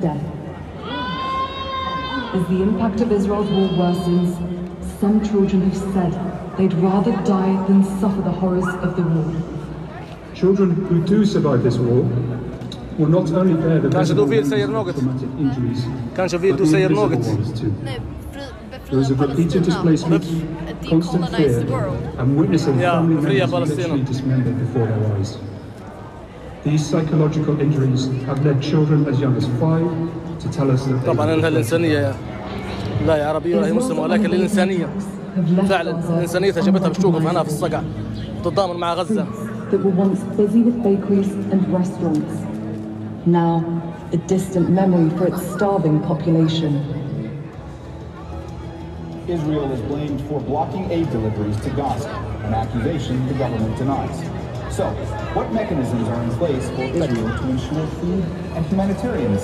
death. As the impact of Israel's war worsens, some children have said they'd rather die than suffer the horrors of the war. Children who do survive this war will not only bear the Kanske du visible vill säga wounds of något? traumatic injuries, Kanske vill but du the säga invisible något? ones too. Nej, fri, There is a repeated displacement, constant Decolonize fear, the world. and witnessing Ja, family members Palestina. literally dismembered before their eyes. These psychological injuries have led children as young as five to tell us that they طبعا انها الانسانيه لا هي عربيه ولا هي مسلمه ولكن الانسانيه Have left فعلا Gaza انسانيتها جابتها باش توقف هنا في الصقع تتضامن مع غزه that were once busy with bakeries and restaurants. Now, a distant memory for its starving population. Israel is blamed for blocking aid deliveries to Gaza, an accusation the government denies. So, what mechanisms are in place for Israel to ensure food and humanitarian